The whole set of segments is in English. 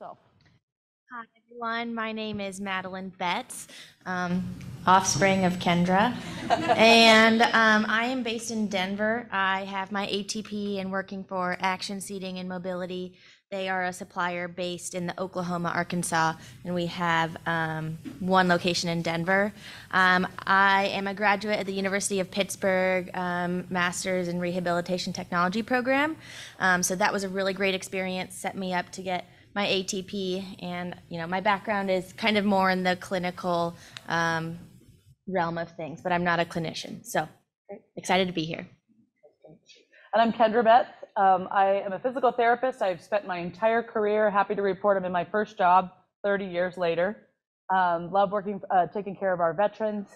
yourself. Hi, everyone. My name is Madelyn Betz, um, offspring of Kendra. and um, I am based in Denver. I have my ATP and working for Action Seating and Mobility. They are a supplier based in the Oklahoma, Arkansas, and we have um, one location in Denver. Um, I am a graduate at the University of Pittsburgh um, Master's in Rehabilitation Technology program. Um, so that was a really great experience, set me up to get my ATP, and you know my background is kind of more in the clinical um, realm of things, but I'm not a clinician, so excited to be here. And I'm Kendra Betz. Um, I am a physical therapist. I've spent my entire career, happy to report I'm in my first job 30 years later. Um, love working, uh, taking care of our veterans.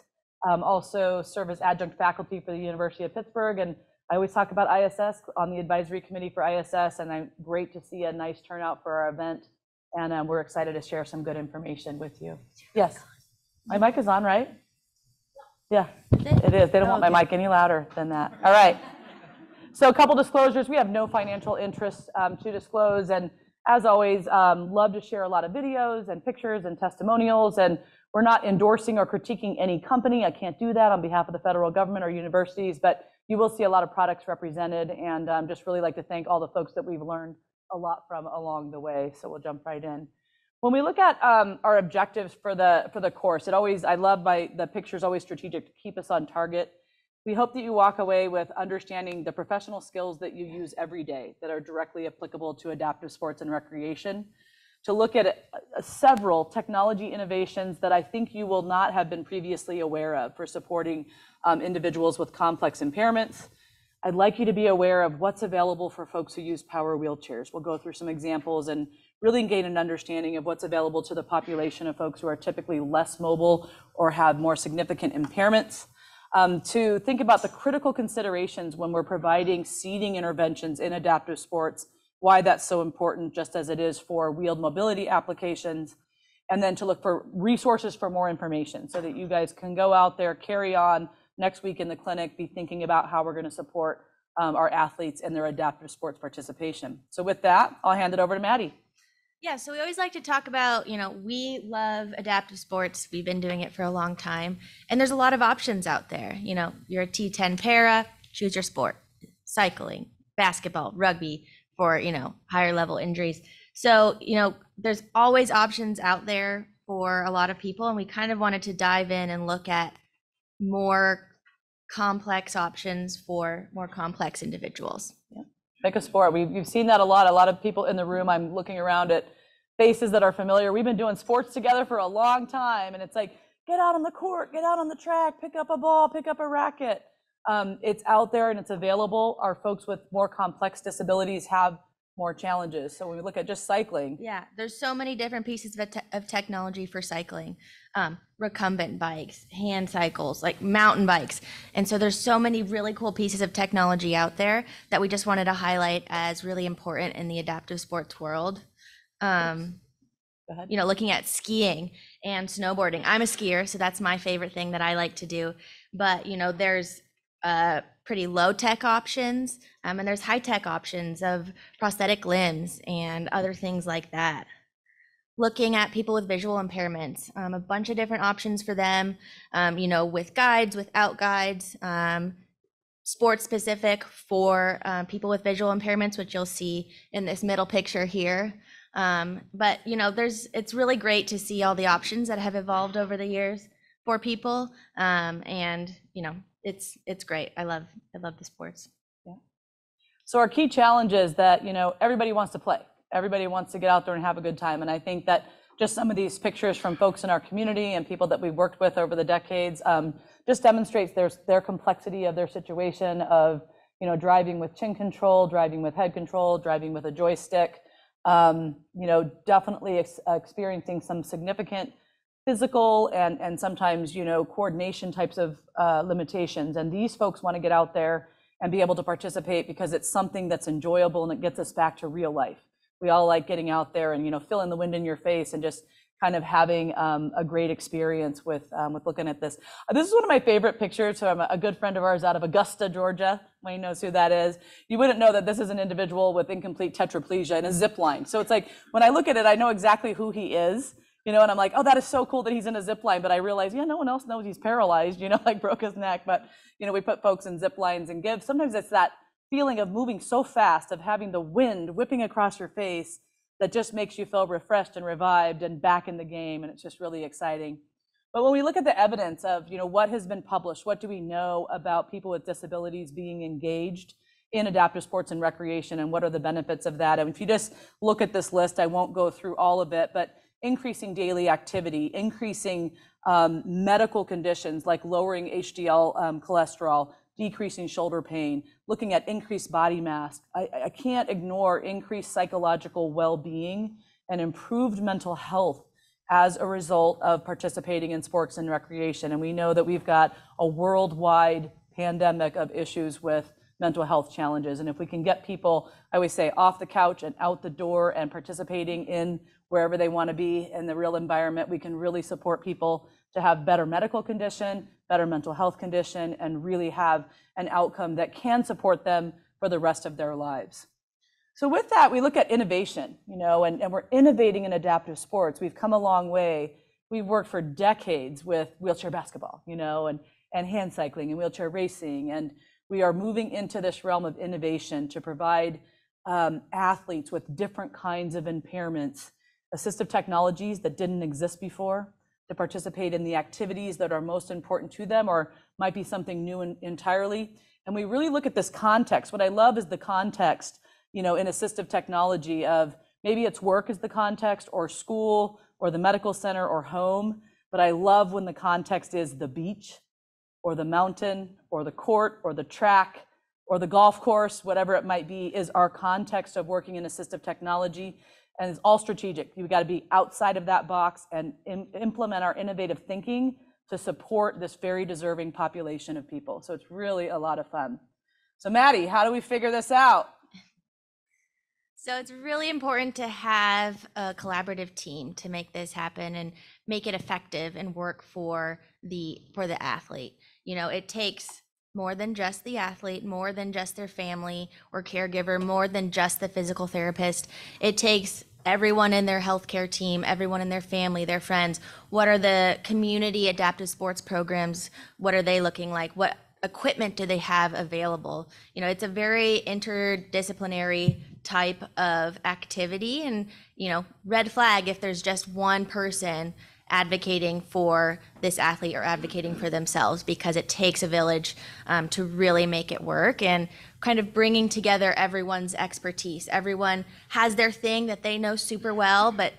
Um, also serve as adjunct faculty for the University of Pittsburgh and I always talk about ISS on the advisory committee for ISS, and I'm great to see a nice turnout for our event. And um, we're excited to share some good information with you. Yes, my mic is on, right? Yeah, it is. They don't want my mic any louder than that. All right. So a couple disclosures. We have no financial interest um, to disclose, and as always, um, love to share a lot of videos and pictures and testimonials. And we're not endorsing or critiquing any company. I can't do that on behalf of the federal government or universities, but you will see a lot of products represented, and um, just really like to thank all the folks that we've learned a lot from along the way. So we'll jump right in. When we look at um, our objectives for the for the course, it always I love my the pictures always strategic to keep us on target. We hope that you walk away with understanding the professional skills that you use every day that are directly applicable to adaptive sports and recreation. To look at uh, several technology innovations that I think you will not have been previously aware of for supporting um, individuals with complex impairments. I'd like you to be aware of what's available for folks who use power wheelchairs. We'll go through some examples and really gain an understanding of what's available to the population of folks who are typically less mobile or have more significant impairments. Um, to think about the critical considerations when we're providing seating interventions in adaptive sports, why that's so important, just as it is for wheeled mobility applications, and then to look for resources for more information so that you guys can go out there, carry on, next week in the clinic be thinking about how we're going to support um, our athletes and their adaptive sports participation. So with that, I'll hand it over to Maddie. Yeah, so we always like to talk about, you know, we love adaptive sports. We've been doing it for a long time. And there's a lot of options out there. You know, you're a T10 para, choose your sport. Cycling, basketball, rugby for, you know, higher level injuries. So, you know, there's always options out there for a lot of people. And we kind of wanted to dive in and look at more complex options for more complex individuals. Yeah. Pick a sport. We've, we've seen that a lot. A lot of people in the room, I'm looking around at faces that are familiar. We've been doing sports together for a long time, and it's like, get out on the court, get out on the track, pick up a ball, pick up a racket. Um, it's out there and it's available. Our folks with more complex disabilities have more challenges. So when we look at just cycling. Yeah, there's so many different pieces of, te- of technology for cycling. Um, recumbent bikes, hand cycles, like mountain bikes. And so there's so many really cool pieces of technology out there that we just wanted to highlight as really important in the adaptive sports world. Um, you know, looking at skiing and snowboarding. I'm a skier, so that's my favorite thing that I like to do. But, you know, there's uh, pretty low tech options, um, and there's high tech options of prosthetic limbs and other things like that. Looking at people with visual impairments, um, a bunch of different options for them, um, you know, with guides, without guides, um, sports specific for uh, people with visual impairments, which you'll see in this middle picture here. Um, but you know, there's it's really great to see all the options that have evolved over the years for people, um, and you know, it's it's great. I love I love the sports. Yeah. So our key challenge is that you know everybody wants to play. Everybody wants to get out there and have a good time. And I think that just some of these pictures from folks in our community and people that we've worked with over the decades um, just demonstrates their their complexity of their situation of you know driving with chin control, driving with head control, driving with a joystick. Um, you know, definitely ex- experiencing some significant physical and and sometimes you know coordination types of uh, limitations and these folks want to get out there and be able to participate because it's something that's enjoyable and it gets us back to real life we all like getting out there and you know feeling the wind in your face and just kind of having um, a great experience with um, with looking at this. Uh, this is one of my favorite pictures. So I'm a, a good friend of ours out of Augusta, Georgia. Wayne knows who that is. You wouldn't know that this is an individual with incomplete tetraplegia in a zip line. So it's like when I look at it, I know exactly who he is. You know, and I'm like, oh, that is so cool that he's in a zip line. But I realize, yeah, no one else knows he's paralyzed. You know, like broke his neck. But you know, we put folks in zip lines and give. Sometimes it's that feeling of moving so fast, of having the wind whipping across your face that just makes you feel refreshed and revived and back in the game. And it's just really exciting. But when we look at the evidence of, you know, what has been published, what do we know about people with disabilities being engaged in adaptive sports and recreation, and what are the benefits of that? And if you just look at this list, I won't go through all of it, but increasing daily activity, increasing um, medical conditions like lowering HDL um, cholesterol, decreasing shoulder pain, looking at increased body mass. I, I can't ignore increased psychological well-being and improved mental health as a result of participating in sports and recreation. And we know that we've got a worldwide pandemic of issues with mental health challenges. And if we can get people, I always say, off the couch and out the door and participating in wherever they want to be in the real environment, we can really support people to have better medical condition, better mental health condition, and really have an outcome that can support them for the rest of their lives. So with that, we look at innovation, you know, and, and we're innovating in adaptive sports. We've come a long way. We've worked for decades with wheelchair basketball, you know, and, and hand cycling and wheelchair racing. And we are moving into this realm of innovation to provide um, athletes with different kinds of impairments, assistive technologies that didn't exist before, to participate in the activities that are most important to them or might be something new entirely. And we really look at this context. What I love is the context, you know, in assistive technology of maybe it's work is the context or school or the medical center or home. But I love when the context is the beach or the mountain or the court or the track or the golf course, whatever it might be, is our context of working in assistive technology and it's all strategic. You've got to be outside of that box and Im- implement our innovative thinking to support this very deserving population of people. So it's really a lot of fun. So Maddie, how do we figure this out? So it's really important to have a collaborative team to make this happen and make it effective and work for the for the athlete. You know, it takes more than just the athlete, more than just their family or caregiver, more than just the physical therapist. It takes everyone in their healthcare team, everyone in their family, their friends. What are the community adaptive sports programs? What are they looking like? What equipment do they have available? You know, it's a very interdisciplinary type of activity and, you know, red flag if there's just one person advocating for this athlete or advocating for themselves because it takes a village um, to really make it work and kind of bringing together everyone's expertise. Everyone has their thing that they know super well, but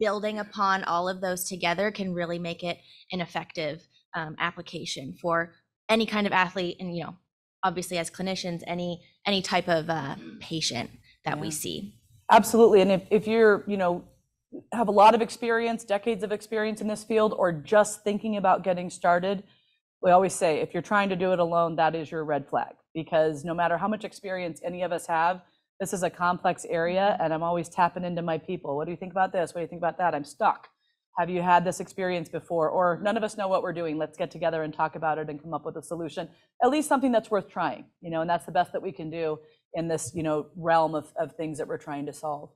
building upon all of those together can really make it an effective um, application for any kind of athlete and you know obviously as clinicians any any type of uh, patient that we see Absolutely. And if, if you're, you know, have a lot of experience, decades of experience in this field, or just thinking about getting started, we always say if you're trying to do it alone, that is your red flag. Because no matter how much experience any of us have, this is a complex area, and I'm always tapping into my people. What do you think about this? What do you think about that? I'm stuck. Have you had this experience before? Or none of us know what we're doing. Let's get together and talk about it and come up with a solution. At least something that's worth trying, you know, and that's the best that we can do in this, you know, realm of, of things that we're trying to solve.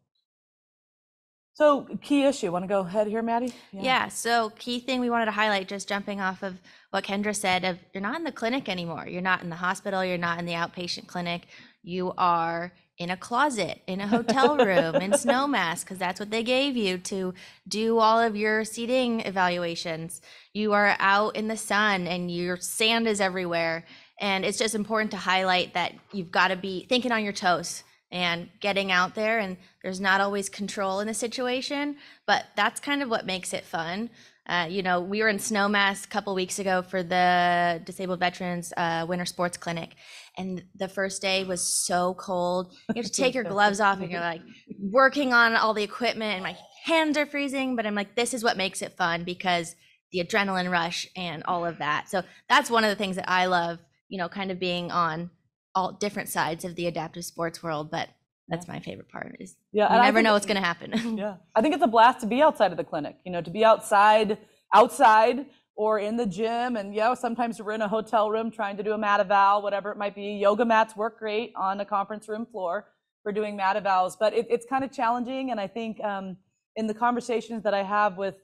So key issue, want to go ahead here, Maddie? Yeah. So key thing we wanted to highlight, just jumping off of what Kendra said, of you're not in the clinic anymore. You're not in the hospital. You're not in the outpatient clinic. You are in a closet, in a hotel room, in Snowmass, because that's what they gave you to do all of your seating evaluations. You are out in the sun and your sand is everywhere. And it's just important to highlight that you've got to be thinking on your toes and getting out there and there's not always control in the situation but that's kind of what makes it fun. Uh, you know we were in snowmass a couple weeks ago for the disabled veterans uh, winter sports clinic and the first day was so cold. You have to take your gloves off and you're like working on all the equipment and my hands are freezing but i'm like this is what makes it fun because the adrenaline rush and all of that. So that's one of the things that i love you know kind of being on all different sides of the adaptive sports world, but That's my favorite part is Yeah, you never know what's going to happen. Yeah, I think it's a blast to be outside of the clinic, you know, to be outside, outside or in the gym. And yeah, sometimes we're in a hotel room trying to do a mat eval, whatever it might be. Yoga mats work great on a conference room floor for doing mat evals, but it, it's kind of challenging. And I think um, in the conversations that I have with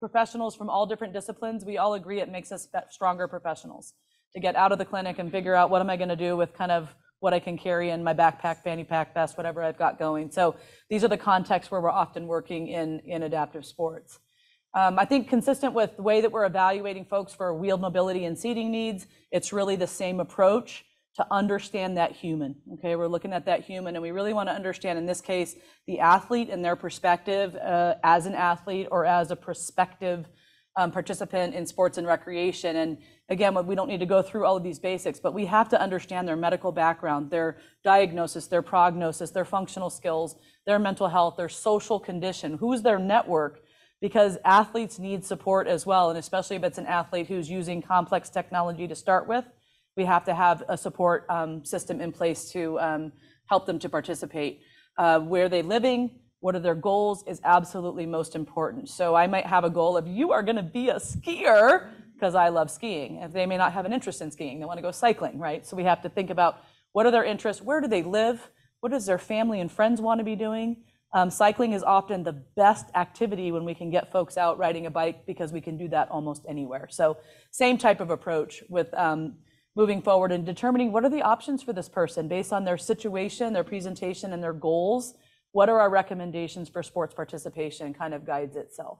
professionals from all different disciplines, we all agree it makes us stronger professionals to get out of the clinic and figure out what am I going to do with kind of what I can carry in my backpack, fanny pack, vest, whatever I've got going. So these are the contexts where we're often working in, in adaptive sports. Um, I think consistent with the way that we're evaluating folks for wheeled mobility and seating needs, it's really the same approach to understand that human. Okay, we're looking at that human, and we really want to understand, in this case, the athlete and their perspective uh, as an athlete or as a prospective participant in sports and recreation. And again, we don't need to go through all of these basics, but we have to understand their medical background, their diagnosis, their prognosis, their functional skills, their mental health, their social condition, who's their network, because athletes need support as well. And especially if it's an athlete who's using complex technology to start with, we have to have a support um, system in place to um, help them to participate. Uh, where they living, what are their goals is absolutely most important. So I might have a goal of you are going to be a skier because I love skiing. If they may not have an interest in skiing, they want to go cycling, right? So we have to think about what are their interests, where do they live, what does their family and friends want to be doing. Um, cycling is often the best activity when we can get folks out riding a bike because we can do that almost anywhere. So same type of approach with um, moving forward and determining what are the options for this person based on their situation, their presentation, and their goals. What are our recommendations for sports participation kind of guides itself.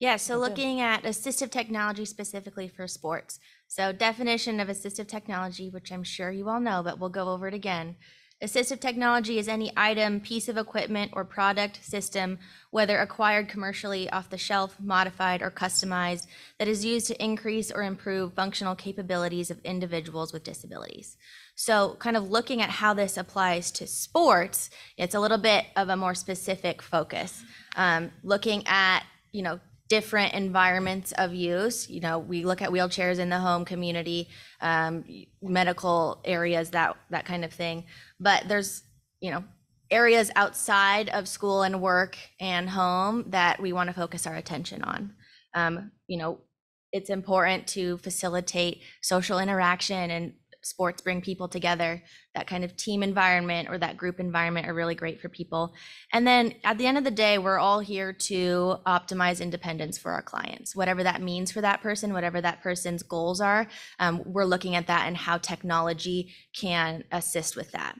Yeah, so That's it. looking at assistive technology specifically for sports. So definition of assistive technology, which I'm sure you all know, but we'll go over it again. Assistive technology is any item, piece of equipment, or product, system, whether acquired commercially off the shelf, modified, or customized, that is used to increase or improve functional capabilities of individuals with disabilities. So, kind of looking at how this applies to sports, it's a little bit of a more specific focus. Um, looking at, you know, different environments of use. You know, we look at wheelchairs in the home community, um, medical areas, that that kind of thing. But there's, you know, areas outside of school and work and home that we want to focus our attention on. Um, you know, it's important to facilitate social interaction and sports bring people together. That kind of team environment or that group environment are really great for people. And then at the end of the day, we're all here to optimize independence for our clients, whatever that means for that person, whatever that person's goals are. Um, we're looking at that and how technology can assist with that.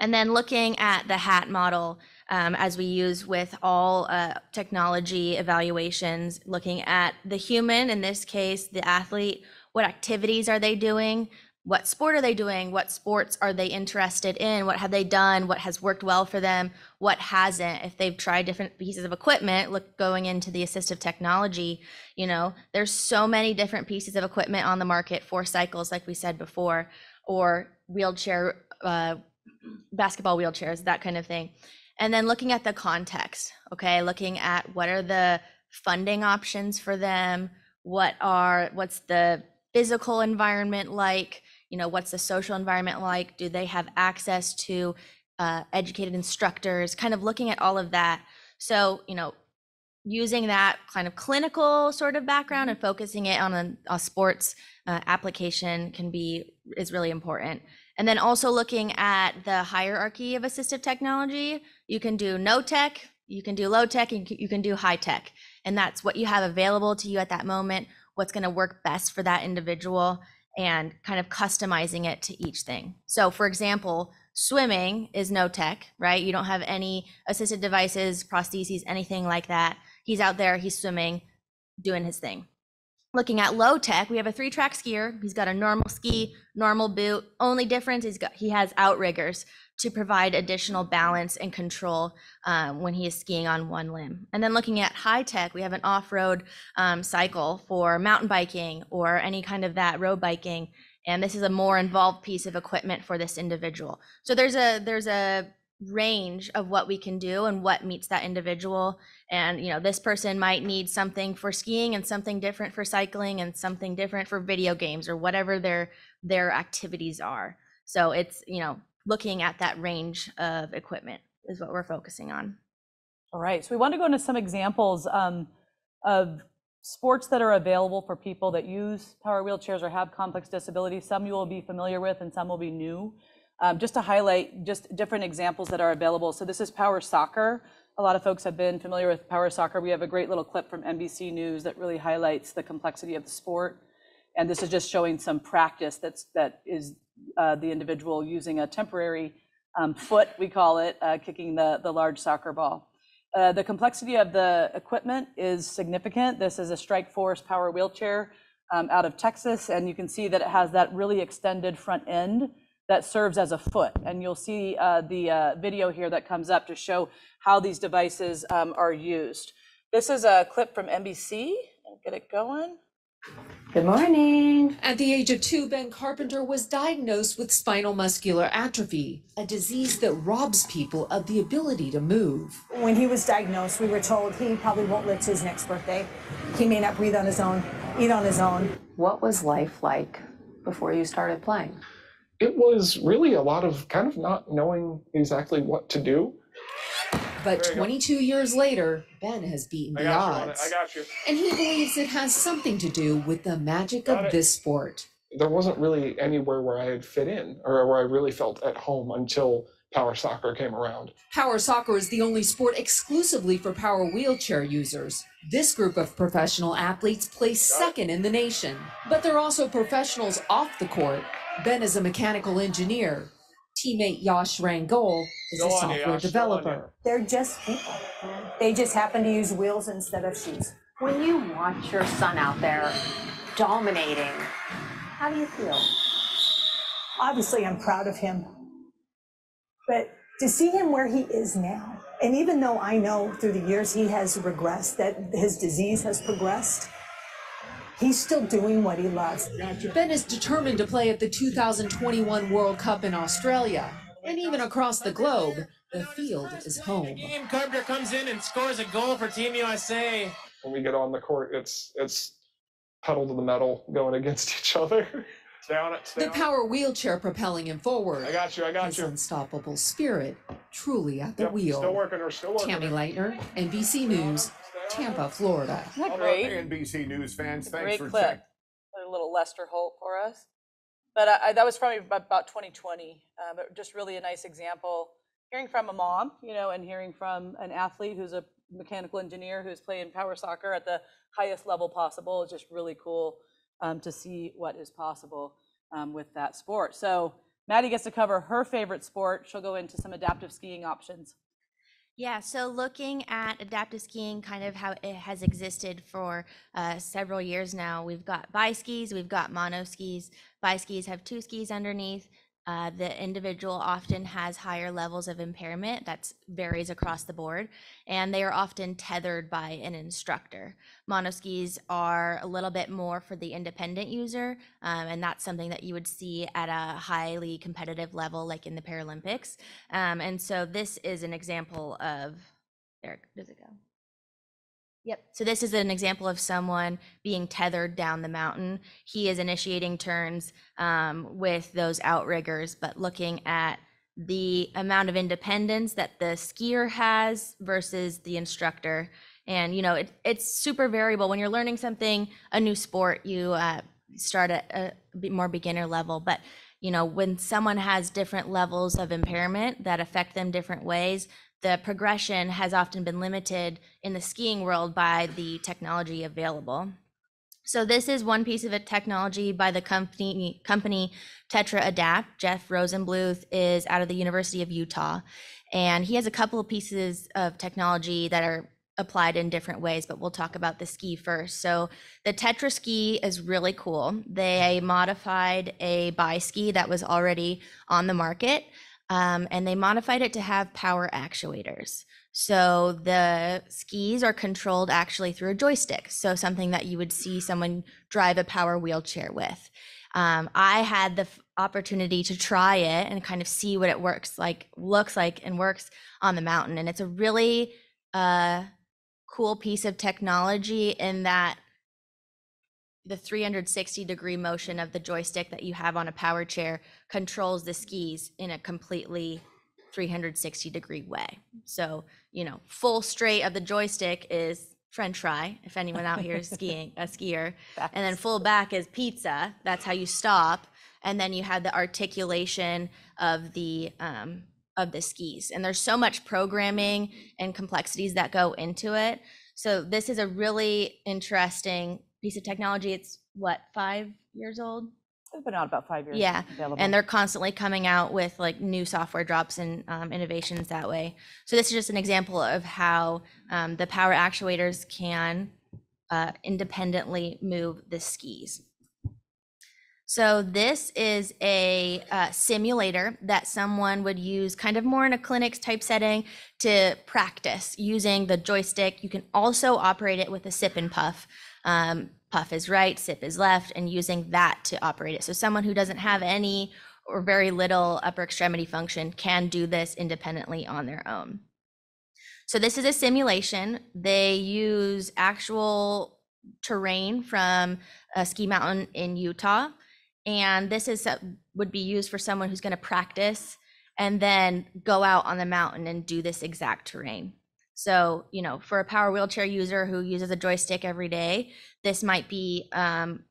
And then looking at the HAT model, um, as we use with all uh, technology evaluations, looking at the human, in this case, the athlete, what activities are they doing? What sport are they doing? What sports are they interested in? What have they done? What has worked well for them? What hasn't? If they've tried different pieces of equipment, look going into the assistive technology, you know, there's so many different pieces of equipment on the market for cycles, like we said before, or wheelchair, uh, basketball wheelchairs, that kind of thing. And then looking at the context, okay, looking at what are the funding options for them? What are, what's the physical environment like? You know, what's the social environment like? Do they have access to uh, educated instructors? Kind of looking at all of that. So, you know, using that kind of clinical sort of background and focusing it on a, a sports uh, application can be is really important. And then also looking at the hierarchy of assistive technology, you can do no tech, you can do low tech, and you can do high tech. And that's what you have available to you at that moment, what's going to work best for that individual, and kind of customizing it to each thing. So, for example, swimming is no tech, right? You don't have any assisted devices, prostheses, anything like that. He's out there, he's swimming, doing his thing. Looking at low tech, we have a three track skier. He's got a normal ski, normal boot. Only difference is he's got he has outriggers to provide additional balance and control um, when he is skiing on one limb. And then looking at high tech, we have an off road um, cycle for mountain biking or any kind of that road biking. And this is a more involved piece of equipment for this individual. So there's a there's a range of what we can do and what meets that individual and you know this person might need something for skiing and something different for cycling and something different for video games or whatever their their activities are so it's you know looking at that range of equipment is what we're focusing on. All right, so we want to go into some examples um, of sports that are available for people that use power wheelchairs or have complex disabilities. Some you will be familiar with and some will be new. Um, just to highlight just different examples that are available. So this is power soccer. A lot of folks have been familiar with power soccer. We have a great little clip from NBC News that really highlights the complexity of the sport. And this is just showing some practice that's that is uh, the individual using a temporary um, foot, we call it, uh, kicking the, the large soccer ball. Uh, the complexity of the equipment is significant. This is a Strike Force power wheelchair um, out of Texas, and you can see that it has that really extended front end that serves as a foot. And you'll see uh, the uh, video here that comes up to show how these devices um, are used. This is a clip from NBC. I'll get it going. Good morning. At the age of two, Ben Carpenter was diagnosed with spinal muscular atrophy, a disease that robs people of the ability to move. When he was diagnosed, we were told he probably won't live to his next birthday. He may not breathe on his own, eat on his own. What was life like before you started playing? it was really a lot of kind of not knowing exactly what to do. But There you go. 22 years later, Ben has beaten I the got you on it. odds. I got you. And he believes it has something to do with the magic Got of it. this sport. There wasn't really anywhere where I had fit in or where I really felt at home until power soccer came around. Power soccer is the only sport exclusively for power wheelchair users. This group of professional athletes plays second in the nation. But they're also professionals off the court. Ben is a mechanical engineer. Teammate Yash Rangol is Go a on, software Yash, go on, developer. They're just people. They just happen to use wheels instead of shoes. When you watch your son out there dominating, how do you feel? Obviously, I'm proud of him. But to see him where he is now, and even though I know through the years he has regressed, that his disease has progressed, he's still doing what he loves. Ben is determined to play at the 2021 World Cup in Australia. And even across the globe, the field is home. game, Carpenter comes in and scores a goal for Team USA. When we get on the court, it's it's pedal to the metal going against each other. stay on it. Stay The on it. power wheelchair propelling him forward. I got you. I got His you. unstoppable spirit truly at the Yep, wheel. Still working. We're still working. Tammy Leitner, NBC News, Tampa, Florida. Isn't that great? NBC News fans. Thanks Great for clip. checking. A little Lester Holt for us. But I, I- that was probably about about 2020, uh, but just really a nice example. Hearing from a mom, you know, and hearing from an athlete who's a mechanical engineer who's playing power soccer at the highest level possible is just really cool um, to see what is possible um, with that sport. So Maddie gets to cover her favorite sport. She'll go into some adaptive skiing options. Yeah, so looking at adaptive skiing, kind of how it has existed for uh, several years now, we've got bi skis, we've got mono skis. Bi skis have two skis underneath. Uh, the individual often has higher levels of impairment that varies across the board, and they are often tethered by an instructor. Monoskis are a little bit more for the independent user, um, and that's something that you would see at a highly competitive level, like in the Paralympics. Um, and so this is an example of, there, does it go? Yep. So this is an example of someone being tethered down the mountain. He is initiating turns um, with those outriggers, but looking at the amount of independence that the skier has versus the instructor. And, you know, it, it's super variable. When you're learning something, a new sport, you uh, start at a more beginner level. But, you know, when someone has different levels of impairment that affect them different ways, the progression has often been limited in the skiing world by the technology available. So this is one piece of a technology by the company company Tetra Adapt. Jeff Rosenbluth is out of the University of Utah, and he has a couple of pieces of technology that are applied in different ways, but we'll talk about the ski first. So the Tetra ski is really cool. They modified a bi ski that was already on the market, um, and they modified it to have power actuators. So the skis are controlled actually through a joystick. So something that you would see someone drive a power wheelchair with. Um, I had the f- opportunity to try it and kind of see what it works like, looks like, and works on the mountain. And it's a really uh, cool piece of technology in that the 360 degree motion of the joystick that you have on a power chair controls the skis in a completely 360 degree way. So, you know, full straight of the joystick is french fry, if anyone out here is skiing, a skier. And then full back is pizza. That's how you stop. And then you have the articulation of the um, of the skis. And there's so much programming and complexities that go into it. So this is a really interesting piece of technology. It's what five years old, It's been out about five years. Yeah, available. and they're constantly coming out with like new software drops and um, innovations that way. So this is just an example of how um, the power actuators can uh, independently move the skis. So this is a uh, simulator that someone would use kind of more in a clinics type setting to practice using the joystick. You can also operate it with a sip and puff. Um, puff is right, sip is left, and using that to operate it. So someone who doesn't have any or very little upper extremity function can do this independently on their own. So this is a simulation. They use actual terrain from a ski mountain in Utah. And this is uh, would be used for someone who's going to practice and then go out on the mountain and do this exact terrain. So, you know, for a power wheelchair user who uses a joystick every day, this might be um,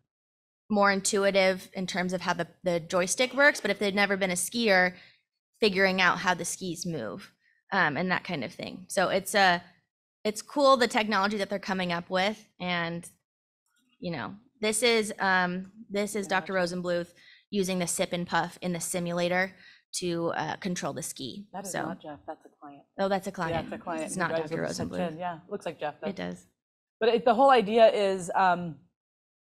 more intuitive in terms of how the, the joystick works. But if they've never been a skier, figuring out how the skis move um, and that kind of thing. So it's a, it's cool the technology that they're coming up with, and you know, this is um, this is Dr. Rosenbluth using the sip and puff in the simulator to uh, control the ski. That is so, not Jeff, that's a client. oh, that's a Yeah, client. it's a client. It's not Dr. with us at Rosenbluth. 10. Yeah, looks like Jeff. though. It does. But it, the whole idea is, um,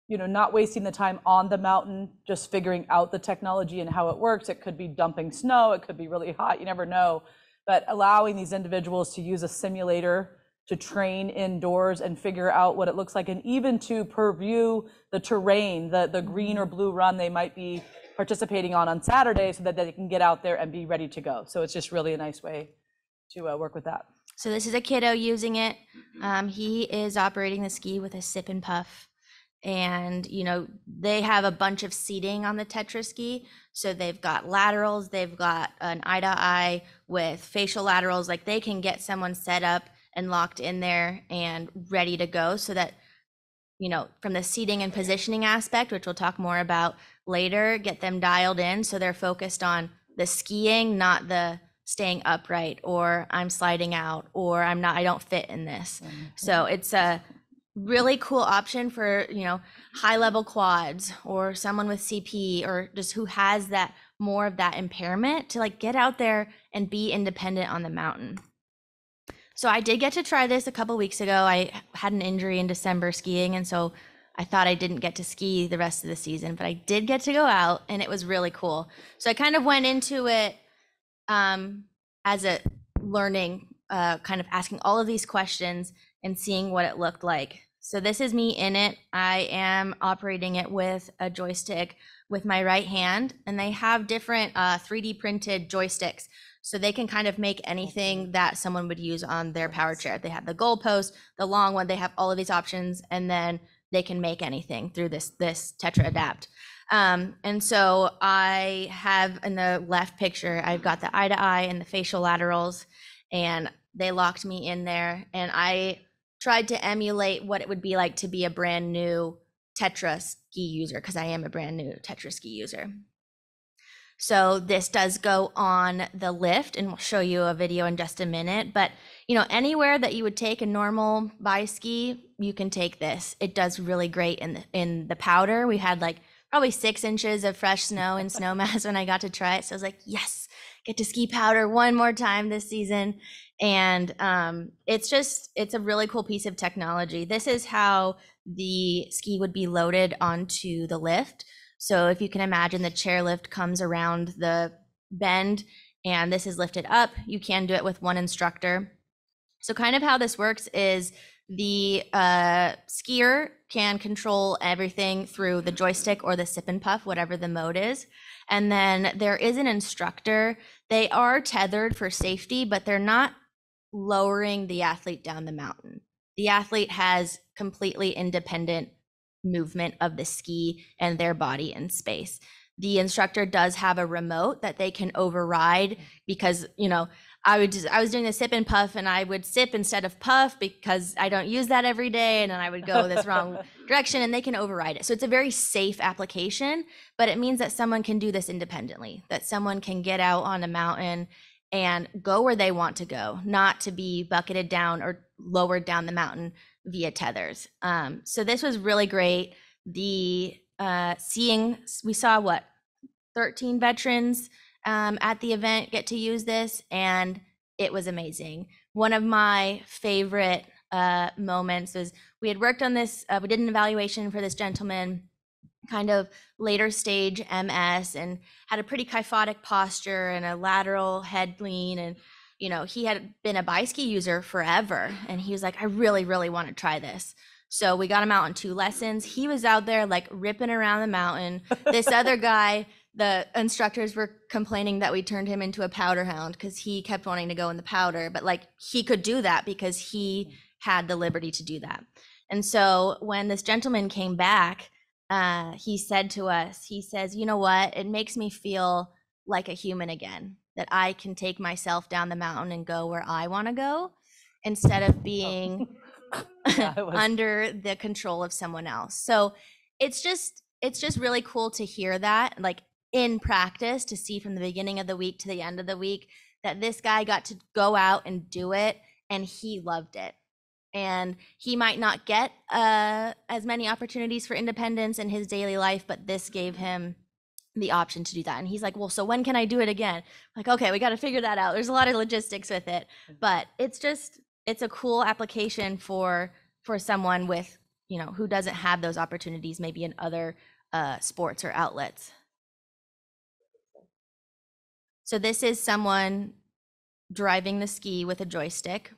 you know, not wasting the time on the mountain, just figuring out the technology and how it works. It could be dumping snow, it could be really hot, you never know. But allowing these individuals to use a simulator to train indoors and figure out what it looks like, and even to purview the terrain, the, the green or blue run they might be participating on on Saturday so that they can get out there and be ready to go. So it's just really a nice way to uh, work with that. So this is a kiddo using it. Um, he is operating the ski with a sip and puff. And, you know, they have a bunch of seating on the Tetra ski. So they've got laterals, they've got an eye to eye with facial laterals. Like they can get someone set up and locked in there and ready to go so that, you know, from the seating and positioning aspect, which we'll talk more about later, get them dialed in so they're focused on the skiing, not the staying upright or I'm sliding out or I'm not I don't fit in this. So it's a really cool option for, you know, high level quads or someone with CP or just who has that more of that impairment to like get out there and be independent on the mountain. So I did get to try this a couple weeks ago. I had an injury in December skiing and so I thought I didn't get to ski the rest of the season, but I did get to go out and it was really cool. So I kind of went into it um, as a learning, uh, kind of asking all of these questions and seeing what it looked like. So this is me in it. I am operating it with a joystick with my right hand, and they have different uh, 3D printed joysticks. So they can kind of make anything that someone would use on their power chair. They have the goalpost, the long one. They have all of these options, and then they can make anything through this this Tetra Adapt. Um, and so I have in the left picture, I've got the eye to eye and the facial laterals, and they locked me in there. And I tried to emulate what it would be like to be a brand new Tetra ski user, because I am a brand new Tetra ski user. So this does go on the lift, and we'll show you a video in just a minute. But you know, anywhere that you would take a normal bi ski, you can take this. It does really great in the, in the powder. We had like probably six inches of fresh snow in Snowmass when I got to try it. So I was like, yes, get to ski powder one more time this season. And um, it's just, it's a really cool piece of technology. This is how the ski would be loaded onto the lift. So if you can imagine the chairlift comes around the bend and this is lifted up, you can do it with one instructor. So kind of how this works is the uh, skier can control everything through the joystick or the sip and puff, whatever the mode is. And then there is an instructor. They are tethered for safety, but they're not lowering the athlete down the mountain. The athlete has completely independent movement of the ski and their body in space. The instructor does have a remote that they can override mm. because, you know, I would just, I was doing the sip and puff and I would sip instead of puff because I don't use that every day and then I would go this wrong direction and they can override it. So it's a very safe application, but it means that someone can do this independently, that someone can get out on a mountain and go where they want to go, not to be bucketed down or lowered down the mountain via tethers. Um, so this was really great. The uh, seeing, we saw what, 13 veterans um, at the event get to use this, and it was amazing. One of my favorite uh, moments was we had worked on this, uh, we did an evaluation for this gentleman, kind of later stage MS, and had a pretty kyphotic posture and a lateral head lean. And, you know, he had been a biski user forever. And he was like, I really, really want to try this. So we got him out on two lessons. He was out there like ripping around the mountain. This other guy, the instructors were complaining that we turned him into a powder hound because he kept wanting to go in the powder. But like he could do that because he had the liberty to do that. And so when this gentleman came back, uh, he said to us, he says, you know what? It makes me feel like a human again, that I can take myself down the mountain and go where I want to go instead of being Yeah, was- under the control of someone else. So it's just it's just really cool to hear that like in practice to see from the beginning of the week to the end of the week that this guy got to go out and do it and he loved it and he might not get uh, as many opportunities for independence in his daily life but this gave him the option to do that. And he's like well so when can i do it again? Like okay we got to figure that out. There's a lot of logistics with it. But it's just it's a cool application for for someone with you know who doesn't have those opportunities maybe in other uh, sports or outlets. So this is someone driving the ski with a joystick.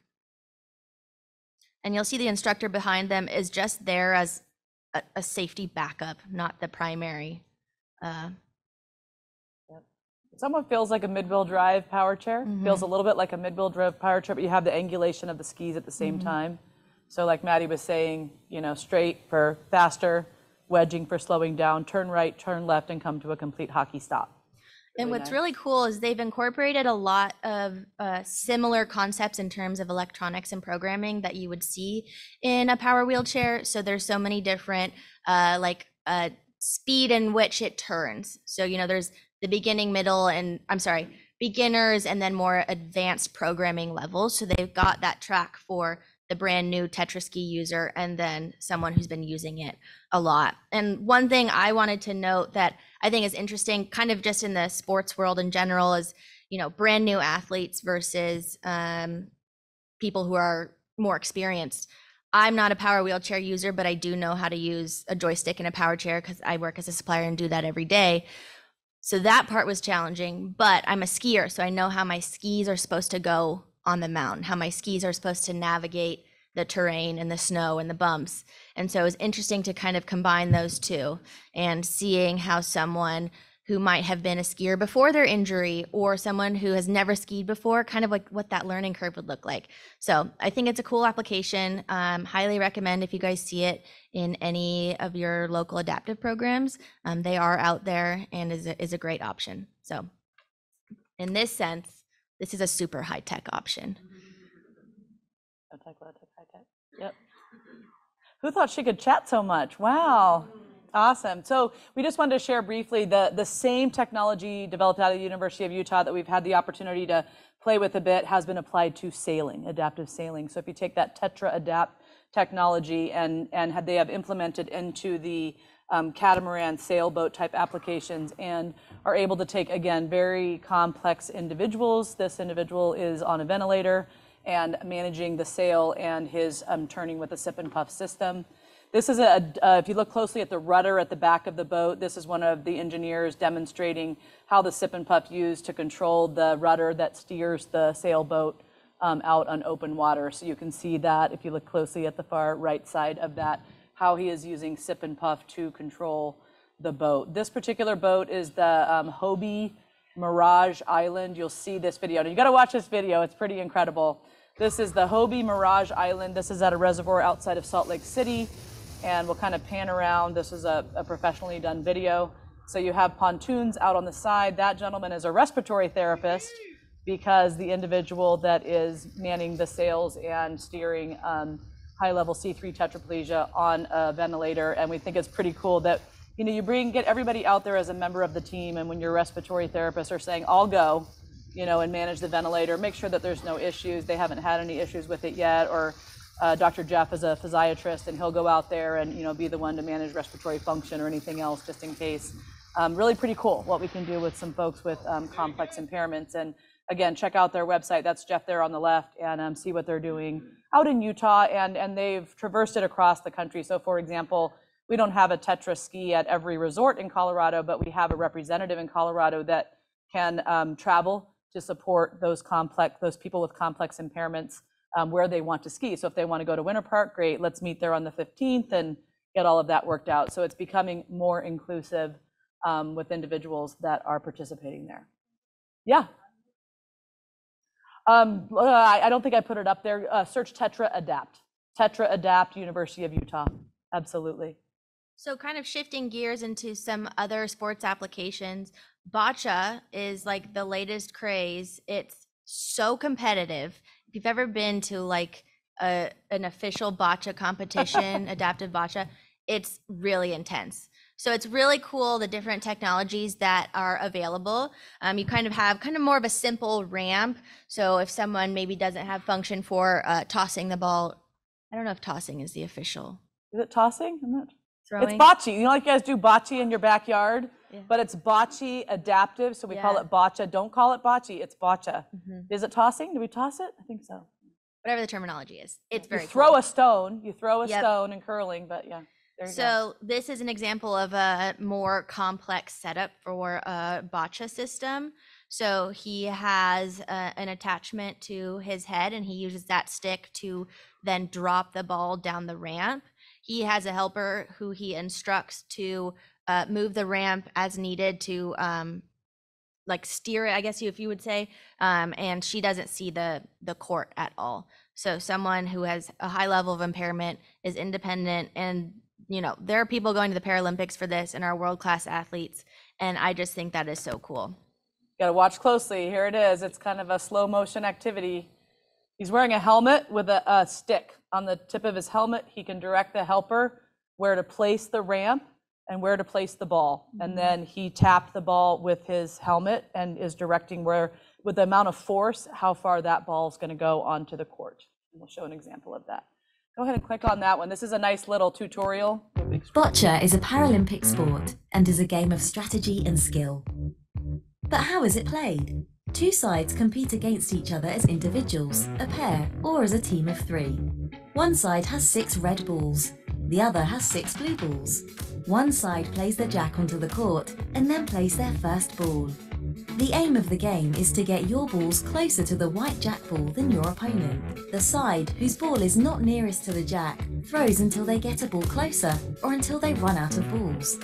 And you'll see the instructor behind them is just there as a, a safety backup not the primary uh, Someone feels like a mid-wheel drive power chair. Feels a little bit like a mid-wheel drive power chair, but you have the angulation of the skis at the same time. So like Maddie was saying, you know, straight for faster, wedging for slowing down, turn right, turn left, and come to a complete hockey stop. And what's nice. really cool is they've incorporated a lot of uh, similar concepts in terms of electronics and programming that you would see in a power wheelchair. So there's so many different, uh, like uh, speed in which it turns. So you know, there's the beginning, middle, and I'm sorry, beginners, and then more advanced programming levels. So they've got that track for the brand new Tetraski user and then someone who's been using it a lot. And one thing I wanted to note that I think is interesting, kind of just in the sports world in general, is you know brand new athletes versus um, people who are more experienced. I'm not a power wheelchair user, but I do know how to use a joystick in a power chair because I work as a supplier and do that every day. So that part was challenging, but I'm a skier, so I know how my skis are supposed to go on the mountain, how my skis are supposed to navigate the terrain and the snow and the bumps. And so it was interesting to kind of combine those two and seeing how someone who might have been a skier before their injury or someone who has never skied before, kind of like what that learning curve would look like. So I think it's a cool application. Um, highly recommend if you guys see it in any of your local adaptive programs. Um, they are out there and is a, is a great option. So in this sense, this is a super high tech option. Tech, tech, high tech. Yep. Who thought she could chat so much? Wow. Awesome. So we just wanted to share briefly the, the same technology developed out of the University of Utah that we've had the opportunity to play with a bit has been applied to sailing, adaptive sailing. So if you take that Tetra Adapt technology and, and they have implemented into the um, catamaran sailboat type applications and are able to take, again, very complex individuals. This individual is on a ventilator and managing the sail and his um, turning with a sip and puff system. This is a, uh, if you look closely at the rudder at the back of the boat, this is one of the engineers demonstrating how the sip and puff used to control the rudder that steers the sailboat um, out on open water. So you can see that if you look closely at the far right side of that, how he is using sip and puff to control the boat. This particular boat is the um, Hobie Mirage Island. You'll see this video. And you got to watch this video. It's pretty incredible. This is the Hobie Mirage Island. This is at a reservoir outside of Salt Lake City. And we'll kind of pan around. This is a, a professionally done video. So you have pontoons out on the side. That gentleman is a respiratory therapist because the individual that is manning the sails and steering um, high-level C3 tetraplegia on a ventilator. And we think it's pretty cool that, you know, you bring, get everybody out there as a member of the team, and when your respiratory therapists are saying, I'll go, you know, and manage the ventilator, make sure that there's no issues. They haven't had any issues with it yet, or uh, Dr. Jeff is a physiatrist, and he'll go out there and, you know, be the one to manage respiratory function or anything else, just in case. Um, really pretty cool what we can do with some folks with um, complex impairments. And again, check out their website. That's Jeff there on the left, and um, see what they're doing out in Utah. And and they've traversed it across the country. So, for example, we don't have a Tetra ski at every resort in Colorado, but we have a representative in Colorado that can um, travel to support those complex those people with complex impairments where they want to ski. So if they want to go to Winter Park, great. Let's meet there on the 15th and get all of that worked out. So it's becoming more inclusive um, with individuals that are participating there. Yeah. Um, I I don't think I put it up there. Uh, search Tetra Adapt. Tetra Adapt, University of Utah. Absolutely. So kind of shifting gears into some other sports applications, bocce is like the latest craze. It's so competitive. If you've ever been to like a, an official bocce competition, adaptive bocce, it's really intense. So it's really cool the different technologies that are available. Um, you kind of have kind of more of a simple ramp. So if someone maybe doesn't have function for uh, tossing the ball, I don't know if tossing is the official Is it tossing? I'm not. throwing. It's bocce. You know, like you guys do bocce in your backyard, Yeah. but it's bocce adaptive. So we call it bocce. Don't call it bocce. It's bocce. Mhm. Is it tossing? Do we toss it? I think so. Whatever the terminology is, it's very you throw cool. a stone. You throw a Yep. stone in curling, but yeah. There you go. So this is an example of a more complex setup for a bocce system. So he has uh, an attachment to his head, and he uses that stick to then drop the ball down the ramp. He has a helper who he instructs to uh, move the ramp as needed to um, like steer it, I guess you if you would say. Um, and she doesn't see the the court at all. So someone who has a high level of impairment is independent and you know, there are people going to the Paralympics for this and are world class athletes. And I just think that is so cool. Got to watch closely. Here it is. It's kind of a slow motion activity. He's wearing a helmet with a, a stick on the tip of his helmet. He can direct the helper where to place the ramp and where to place the ball. And mm-hmm. then he tapped the ball with his helmet and is directing where, with the amount of force, how far that ball is going to go onto the court. And we'll show an example of that. Go ahead and click on that one. This is a nice little tutorial. Boccia is a Paralympic sport and is a game of strategy and skill. But how is it played? Two sides compete against each other as individuals, a pair, or as a team of three. One side has six red balls, the other has six blue balls. One side plays the jack onto the court and then plays their first ball. The aim of the game is to get your balls closer to the white jack ball than your opponent. The side whose ball is not nearest to the jack throws until they get a ball closer or until they run out of balls.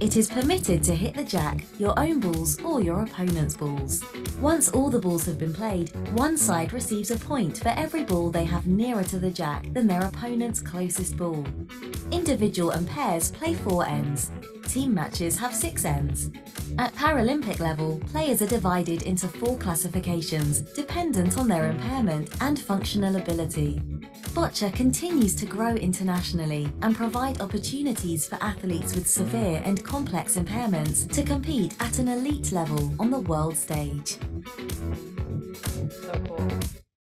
It is permitted to hit the jack, your own balls, or your opponent's balls. Once all the balls have been played, one side receives a point for every ball they have nearer to the jack than their opponent's closest ball. Individual and pairs play four ends. Team matches have six ends. At Paralympic level, players are divided into four classifications dependent on their impairment and functional ability. Boccia continues to grow internationally and provide opportunities for athletes with severe and complex impairments to compete at an elite level on the world stage. So cool.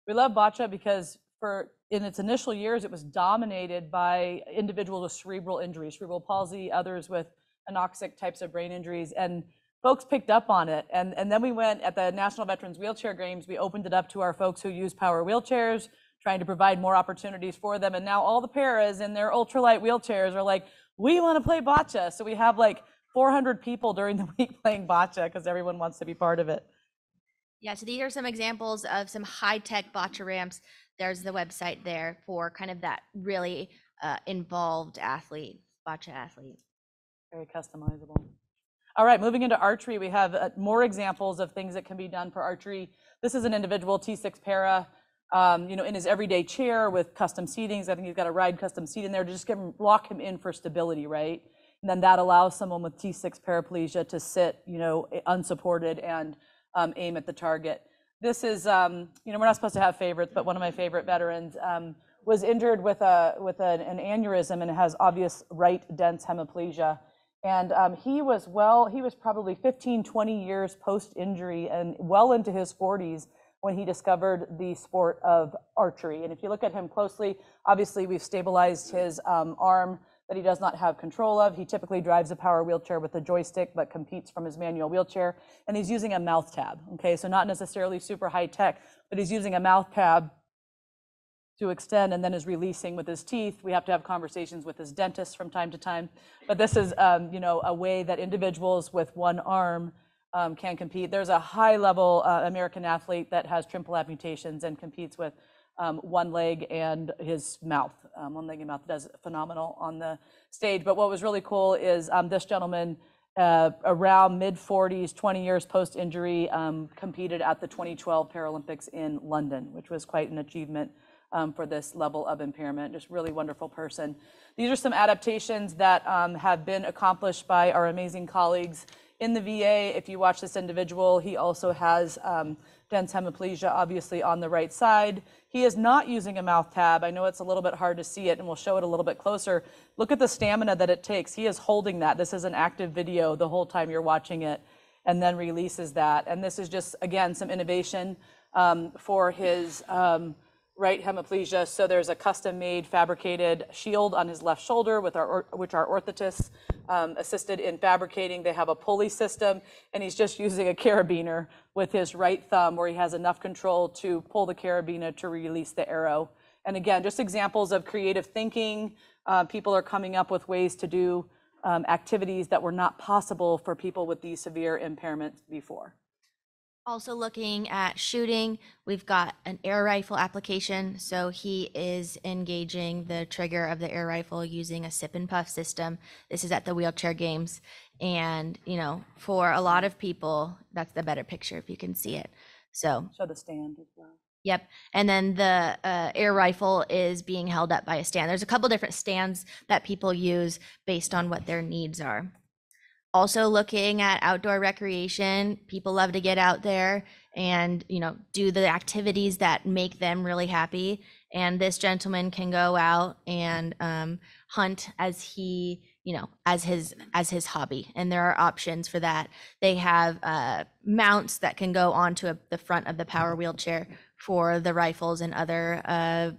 We love bocce because for in its initial years, it was dominated by individuals with cerebral injuries, cerebral palsy, others with anoxic types of brain injuries, and folks picked up on it. And, and then we went at the National Veterans Wheelchair Games, we opened it up to our folks who use power wheelchairs, trying to provide more opportunities for them. And now all the paras in their ultralight wheelchairs are like, we want to play bocce. So we have like 400 people during the week playing bocce because everyone wants to be part of it. Yeah, so these are some examples of some high tech bocce ramps. There's the website there for kind of that really uh, involved athlete, bocce athlete. Very customizable. All right, moving into archery, we have uh, more examples of things that can be done for archery. This is an individual T6 para. um, you know, in his everyday chair with custom seatings. I think he's got a ride custom seat in there to just get him, lock him in for stability, right? And then that allows someone with T6 paraplegia to sit, you know, unsupported and um, aim at the target. This is, um, you know, we're not supposed to have favorites, but one of my favorite veterans um, was injured with a with an, an aneurysm and has obvious right dense hemiplegia. And um, he was well, he was probably 15, 20 years post injury and well into his 40s when he discovered the sport of archery. And if you look at him closely, obviously we've stabilized his um, arm that he does not have control of. He typically drives a power wheelchair with a joystick, but competes from his manual wheelchair. And he's using a mouth tab. Okay, so not necessarily super high tech, but he's using a mouth tab to extend and then is releasing with his teeth. We have to have conversations with his dentist from time to time. But this is, um, you know, a way that individuals with one arm um, can compete. There's a high-level uh, American athlete that has triple amputations and competes with um, one leg and his mouth. Um, one leg and mouth does phenomenal on the stage. But what was really cool is um, this gentleman, uh, around mid 40s, 20 years post injury, um, competed at the 2012 Paralympics in London, which was quite an achievement for this level of impairment. Just really wonderful person. These are some adaptations that um, have been accomplished by our amazing colleagues in the VA. If you watch this individual, he also has um, dense hemiplegia, obviously on the right side. He is not using a mouth tab. I know it's a little bit hard to see it, and we'll show it a little bit closer. Look at the stamina that it takes. He is holding that. This is an active video the whole time you're watching it, and then releases that. And this is just, again, some innovation um, for his um, right hemiplegia. So there's a custom-made fabricated shield on his left shoulder with our, which our orthotists um, assisted in fabricating. They have a pulley system, and he's just using a carabiner with his right thumb where he has enough control to pull the carabiner to release the arrow. And again, just examples of creative thinking. Uh, people are coming up with ways to do um, activities that were not possible for people with these severe impairments before. Also looking at shooting, we've got an air rifle application. So he is engaging the trigger of the air rifle using a sip and puff system. This is at the wheelchair games. And, you know, for a lot of people, that's the better picture if you can see it. So, Show the stand as well. yep. And then the uh, air rifle is being held up by a stand. There's a couple different stands that people use based on what their needs are. Also looking at outdoor recreation, people love to get out there and, you know, do the activities that make them really happy. And this gentleman can go out and um, hunt as he, you know, as his as his hobby. And there are options for that. They have uh, mounts that can go onto a, the front of the power wheelchair for the rifles and other uh,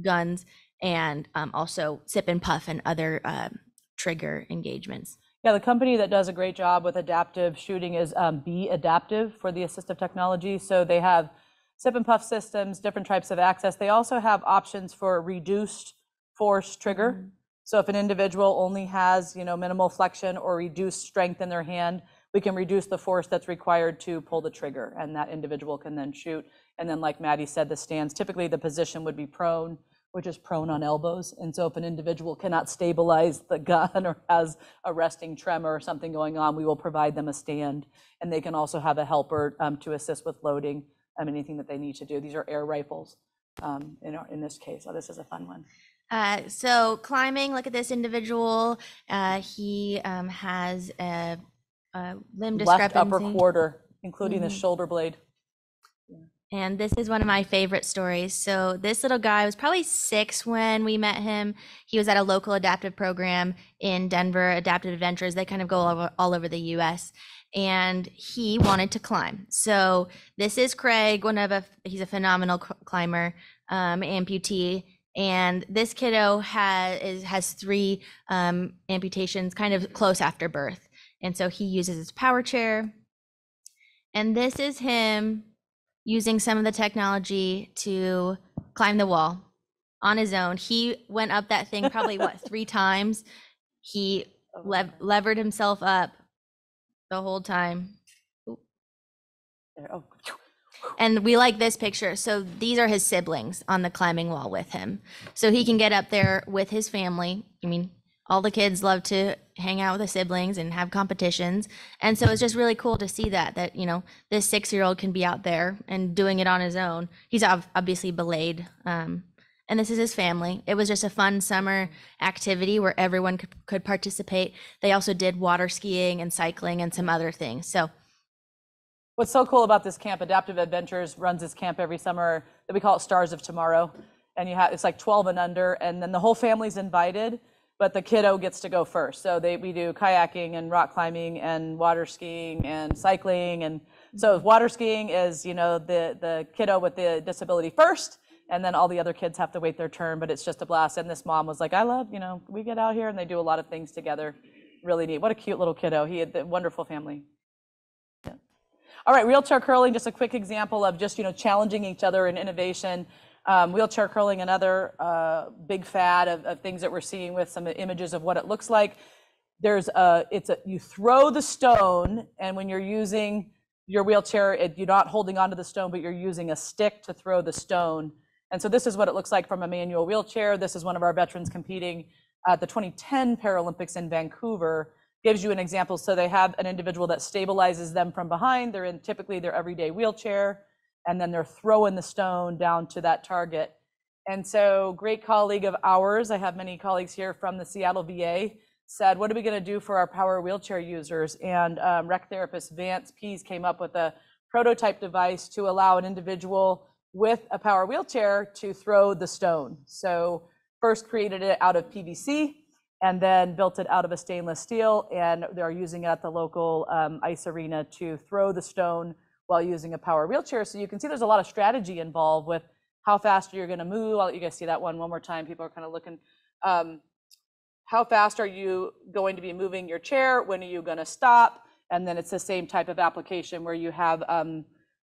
guns, and um, also sip and puff and other uh, trigger engagements. Yeah, the company that does a great job with adaptive shooting is um, Be Adaptive for the assistive technology. So they have sip and puff systems, different types of access. They also have options for reduced force trigger. So if an individual only has, you know, minimal flexion or reduced strength in their hand, we can reduce the force that's required to pull the trigger, and that individual can then shoot. And then, like Maddie said, the stands, typically the position would be prone, which is prone on elbows. And so if an individual cannot stabilize the gun or has a resting tremor or something going on, we will provide them a stand. And they can also have a helper um, to assist with loading, um, anything that they need to do. These are air rifles um, in, our, in this case. So this is a fun one. Uh, so climbing, look at this individual. Uh, he um, has a, a limb Left upper quarter, including the Mhm. shoulder blade. And this is one of my favorite stories. So this little guy was probably six when we met him. He was at a local adaptive program in Denver, Adaptive Adventures. They kind of go all over, all over the U.S. And he wanted to climb. So this is Craig, one of a he's a phenomenal climber, um, amputee. And this kiddo has is, has three um, amputations, kind of close after birth. And so he uses his power chair. And this is him using some of the technology to climb the wall on his own. He went up that thing probably what three times. He Oh, lev- levered himself up the whole time. Oh, And we like this picture. So these are his siblings on the climbing wall with him. So he can get up there with his family. I mean, all the kids love to hang out with the siblings and have competitions. And so it's just really cool to see that, that, you know, this six year old can be out there and doing it on his own. He's obviously belayed. Um, and this is his family. It was just a fun summer activity where everyone could, could participate. They also did water skiing and cycling and some other things. So What's so cool about this camp, Adaptive Adventures runs this camp every summer that we call it Stars of Tomorrow. And you have, it's like 12 and under, and then the whole family's invited, but the kiddo gets to go first. So they, we do kayaking and rock climbing and water skiing and cycling. And so mm-hmm. water skiing is, you know, the, the kiddo with the disability first, and then all the other kids have to wait their turn, but it's just a blast. And this mom was like, I love, you know, we get out here and they do a lot of things together. Really neat. What a cute little kiddo. He had a wonderful family. Yeah. All right, wheelchair curling, just a quick example of just, you know, challenging each other in innovation. Um, wheelchair curling, another uh, big fad of, things that we're seeing with some images of what it looks like. There's a, it's a, you throw the stone, and when you're using your wheelchair, it, you're not holding onto the stone, but you're using a stick to throw the stone. And so this is what it looks like from a manual wheelchair. This is one of our veterans competing at the 2010 Paralympics in Vancouver. Gives you an example. So they have an individual that stabilizes them from behind. They're in typically their everyday wheelchair, and then they're throwing the stone down to that target. And so, great colleague of ours, I have many colleagues here from the Seattle VA, said, What are we going to do for our power wheelchair users? And um, rec therapist Vance Pease came up with a prototype device to allow an individual with a power wheelchair to throw the stone. So, first created it out of PVC and then built it out of a stainless steel. And they're using it at the local um, ice arena to throw the stone while using a power wheelchair. So, you can see there's a lot of strategy involved with how fast you're going to move. I'll let you guys see that one one more time. People are kind of looking. Um, how fast are you going to be moving your chair? When are you going to stop? And then it's the same type of application where you have um,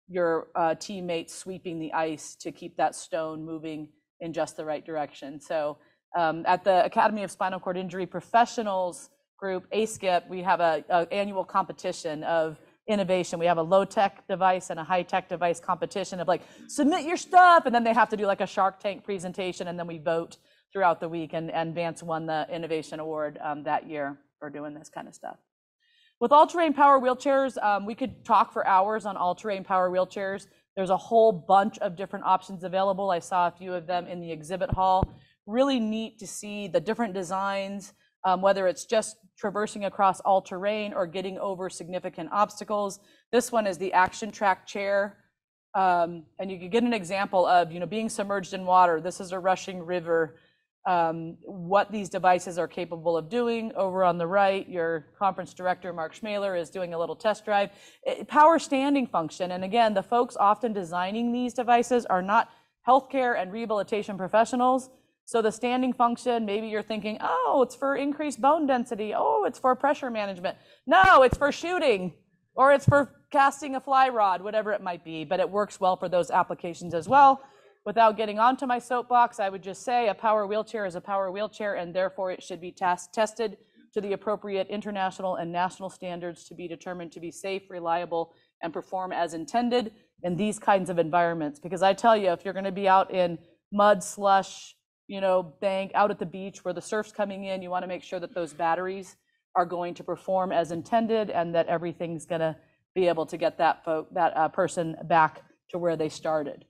your uh, teammates sweeping the ice to keep that stone moving in just the right direction. So um, at the Academy of Spinal Cord Injury Professionals group, ASCIP, we have a, a annual competition of innovation. We have a low tech device and a high tech device competition of like, submit your stuff. And then they have to do like a Shark Tank presentation. And then we vote throughout the week. And, Vance won the Innovation Award um, that year for doing this kind of stuff. With all terrain power wheelchairs, um, we could talk for hours on all terrain power wheelchairs. There's a whole bunch of different options available. I saw a few of them in the exhibit hall. Really neat to see the different designs, um, whether it's just traversing across all terrain or getting over significant obstacles. This one is the Action Trackchair. Um, and you can get an example of, you know, being submerged in water. This is a rushing river. Um, what these devices are capable of doing. Over on the right, your conference director, Mark Schmeler, is doing a little test drive. It, power standing function. And again, the folks often designing these devices are not healthcare and rehabilitation professionals. So the standing function, maybe you're thinking, oh, it's for increased bone density. Oh, it's for pressure management. No, it's for shooting or it's for casting a fly rod, whatever it might be. But it works well for those applications as well. Without getting onto my soapbox, I would just say a power wheelchair is a power wheelchair, and therefore it should be test- tested to the appropriate international and national standards to be determined to be safe, reliable, and perform as intended in these kinds of environments. Because I tell you, if you're going to be out in mud, slush, you know, bank, out at the beach where the surf's coming in, you want to make sure that those batteries are going to perform as intended and that everything's going to be able to get that, that uh, person back to where they started.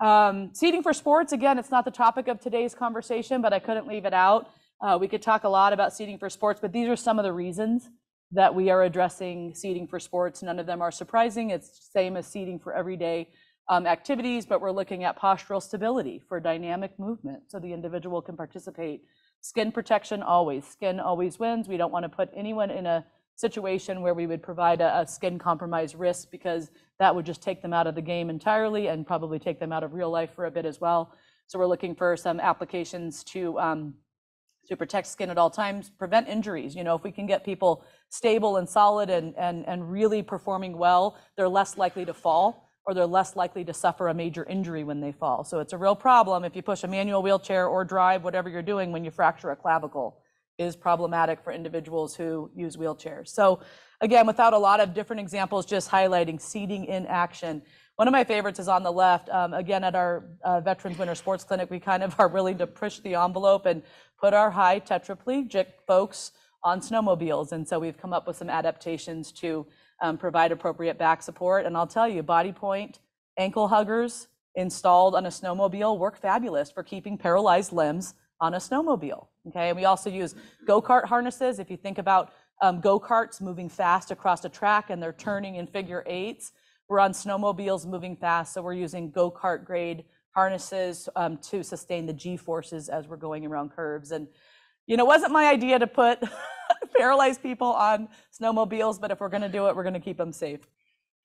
Um, seating for sports, again, it's not the topic of today's conversation, but I couldn't leave it out. Uh, we could talk a lot about seating for sports, but these are some of the reasons that we are addressing seating for sports. None of them are surprising. It's same as seating for everyday activities, but we're looking at postural stability for dynamic movement so the individual can participate. Skin protection always. Skin always wins. We don't want to put anyone in a situation where we would provide a, a skin compromise risk because that would just take them out of the game entirely and probably take them out of real life for a bit as well. So we're looking for some applications to um, to protect skin at all times, prevent injuries. You know, if we can get people stable and solid and and and really performing well, they're less likely to fall or they're less likely to suffer a major injury when they fall. So it's a real problem if you push a manual wheelchair or drive whatever you're doing when you fracture a clavicle is problematic for individuals who use wheelchairs. So again, without a lot of different examples, just highlighting seating in action. One of my favorites is on the left. Um, again, at our uh, Veterans Winter Sports Clinic, we kind of are willing to push the envelope and put our high tetraplegic folks on snowmobiles. And so we've come up with some adaptations to um, provide appropriate back support. And I'll tell you, Bodypoint ankle huggers installed on a snowmobile work fabulous for keeping paralyzed limbs on a snowmobile. Okay, and we also use go-kart harnesses. If you think about um, go-karts moving fast across a track and they're turning in figure eights, we're on snowmobiles moving fast, so we're using go-kart grade harnesses um, to sustain the G-forces as we're going around curves. And you know, it wasn't my idea to put paralyzed people on snowmobiles, but if we're going to do it, we're going to keep them safe.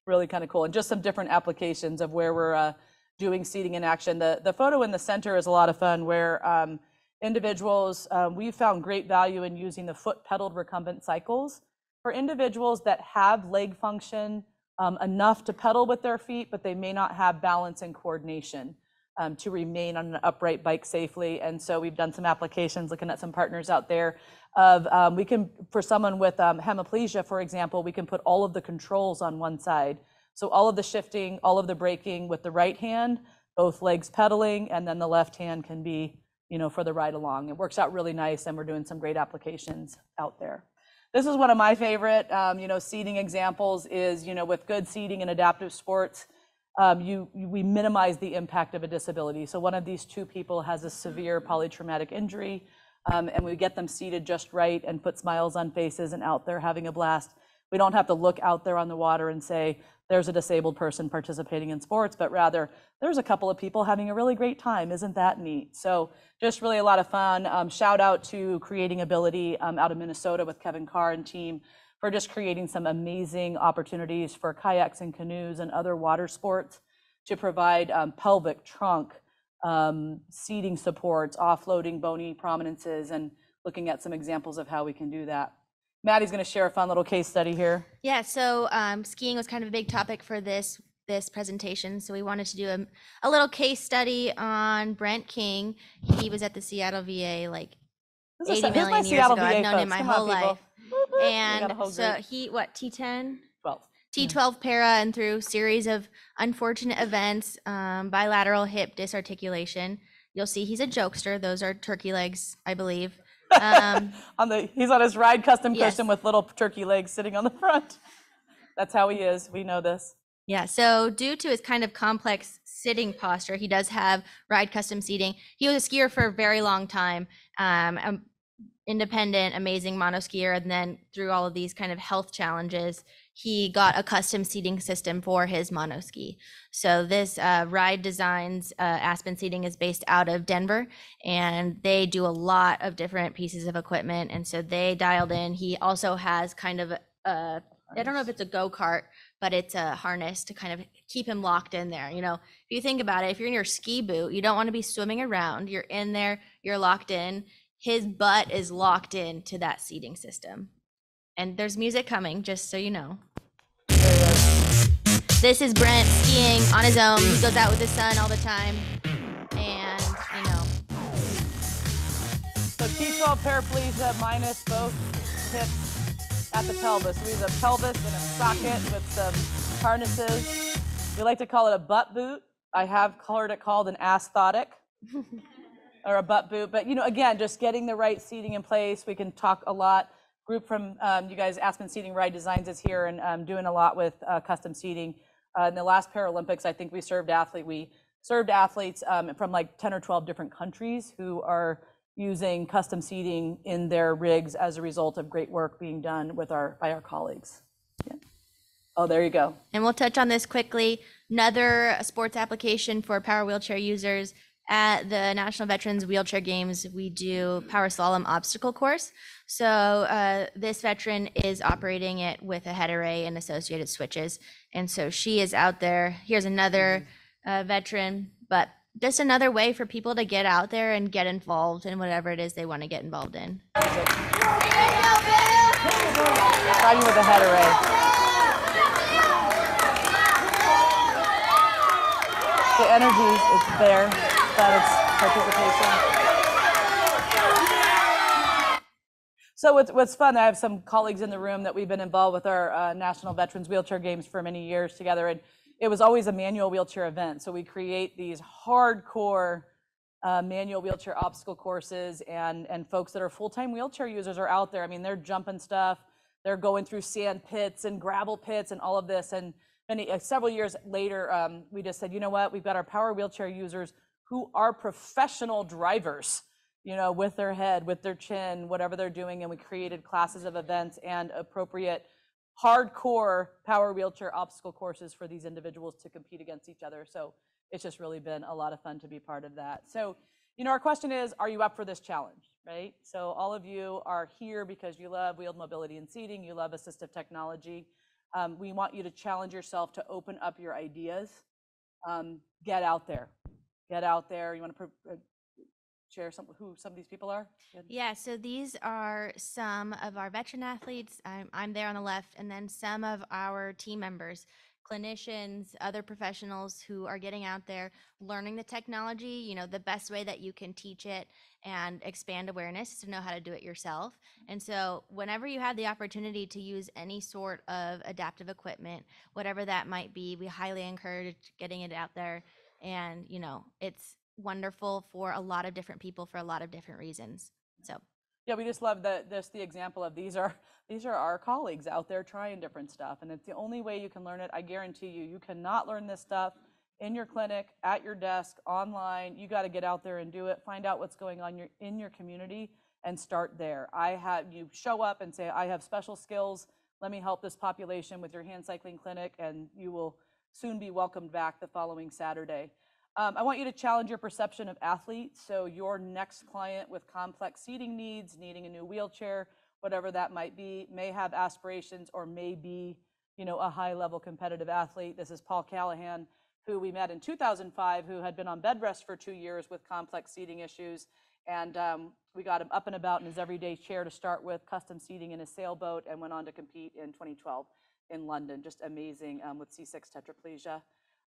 Really kind of cool, and just some different applications of where we're uh, doing seating in action. The the photo in the center is a lot of fun, where um, individuals um, we found great value in using the foot pedaled recumbent cycles for individuals that have leg function um, enough to pedal with their feet, but they may not have balance and coordination um, to remain on an upright bike safely. And so we've done some applications, looking at some partners out there of um, we can, for someone with um, hemiplegia, for example, we can put all of the controls on one side. So all of the shifting, all of the braking with the right hand, both legs pedaling, and then the left hand can be, you know, for the ride along. It works out really nice, and we're doing some great applications out there. This is one of my favorite, um, you know, seating examples is, you know, with good seating and adaptive sports, um, you, we minimize the impact of a disability. So one of these two people has a severe polytraumatic injury, and we get them seated just right and put smiles on faces and out there having a blast. We don't have to look out there on the water and say, there's a disabled person participating in sports, but rather there's a couple of people having a really great time. Isn't that neat? So just really a lot of fun. Um, shout out to Creating Ability um, out of Minnesota with Kevin Carr and team for just creating some amazing opportunities for kayaks and canoes and other water sports to provide um, pelvic, trunk, um, seating supports, offloading bony prominences, and looking at some examples of how we can do that. Maddie's going to share a fun little case study here. Yeah, so um, skiing was kind of a big topic for this this presentation. So we wanted to do a, a little case study on Brent King. He was at the Seattle VA like This is- 80 here's million years Seattle ago. I've VA known him my Come whole people. life. We got a And so group. he, what, T10? Well, T12 para and through series of unfortunate events, um, bilateral hip disarticulation. You'll see he's a jokester. Those are turkey legs, I believe. Um, on the he's on his ride custom Yes. cushion with little turkey legs sitting on the front. That's how he is. We know this. Yeah, so due to his kind of complex sitting posture, he does have ride custom seating. He was a skier for a very long time, um, um, independent, amazing mono skier, and then through all of these kind of health challenges, he got a custom seating system for his mono ski. So this uh, Ride Designs uh, Aspen Seating is based out of Denver, and they do a lot of different pieces of equipment. And so they dialed in. He also has kind of a, a I don't know if it's a go kart, but it's a harness to kind of keep him locked in there. You know, if you think about it, if you're in your ski boot, you don't want to be swimming around. You're in there, you're locked in. His butt is locked in to that seating system. And there's music coming, just so you know. This is Brent skiing on his own. He goes out with his son all the time. And, you know, So T12 paraplegia minus both hips at the pelvis. We use a pelvis and a socket with some harnesses. We like to call it a butt boot. I have heard it called an asthodic or a butt boot. But you know, again, just getting the right seating in place. We can talk a lot. Group from um, you guys, Aspen Seating Ride Designs is here and um, doing a lot with uh, custom seating. Uh, in the last Paralympics, I think we served athlete. We served athletes um, from like 10 or 12 different countries who are using custom seating in their rigs as a result of great work being done with our by our colleagues. Yeah. Oh, there you go. And we'll touch on this quickly. Another sports application for power wheelchair users at the National Veterans Wheelchair Games, we do power slalom obstacle course. So uh, this veteran is operating it with a head array and associated switches. And so she is out there. Here's another uh, veteran, but just another way for people to get out there and get involved in whatever it is they want to get involved in. Riding with a head array. The energy is there, participation. So what's, what's fun, I have some colleagues in the room that we've been involved with our uh, National Veterans Wheelchair Games for many years together. And it was always a manual wheelchair event. So we create these hardcore uh, manual wheelchair obstacle courses, and and folks that are full-time wheelchair users are out there. I mean, they're jumping stuff, they're going through sand pits and gravel pits and all of this. And many uh, several years later, um, we just said, you know what? We've got our power wheelchair users who are professional drivers, you know, with their head, with their chin, whatever they're doing, and we created classes of events and appropriate hardcore power wheelchair obstacle courses for these individuals to compete against each other. So it's just really been a lot of fun to be part of that. So, you know, our question is, are you up for this challenge, right? So all of you are here because you love wheeled mobility and seating, you love assistive technology. Um, we want you to challenge yourself to open up your ideas. Um, get out there, get out there. You want to uh, share some who some of these people are? Good. Yeah, so these are some of our veteran athletes. I'm, I'm there on the left, and then some of our team members, clinicians, other professionals who are getting out there, learning the technology. You know, the best way that you can teach it and expand awareness is to know how to do it yourself. And so, whenever you have the opportunity to use any sort of adaptive equipment, whatever that might be, we highly encourage getting it out there. And, you know, it's wonderful for a lot of different people for a lot of different reasons. So, Yeah, we just love the this the example of these are these are our colleagues out there trying different stuff, and it's the only way you can learn it. I guarantee you, you cannot learn this stuff in your clinic, at your desk, online. You got to get out there and do it. Find out what's going on your, in your community and start there. I have you show up and say, I have special skills. Let me help this population with your hand cycling clinic, and you will soon be welcomed back the following Saturday. Um, I want you to challenge your perception of athletes. So your next client with complex seating needs, needing a new wheelchair, whatever that might be, may have aspirations or may be, you know, a high-level competitive athlete. This is Paul Callahan, who we met in 2005, who had been on bed rest for two years with complex seating issues. And um, we got him up and about in his everyday chair to start with, custom seating in his sailboat, and went on to compete in 2012 in London. Just amazing um, with C6 tetraplegia.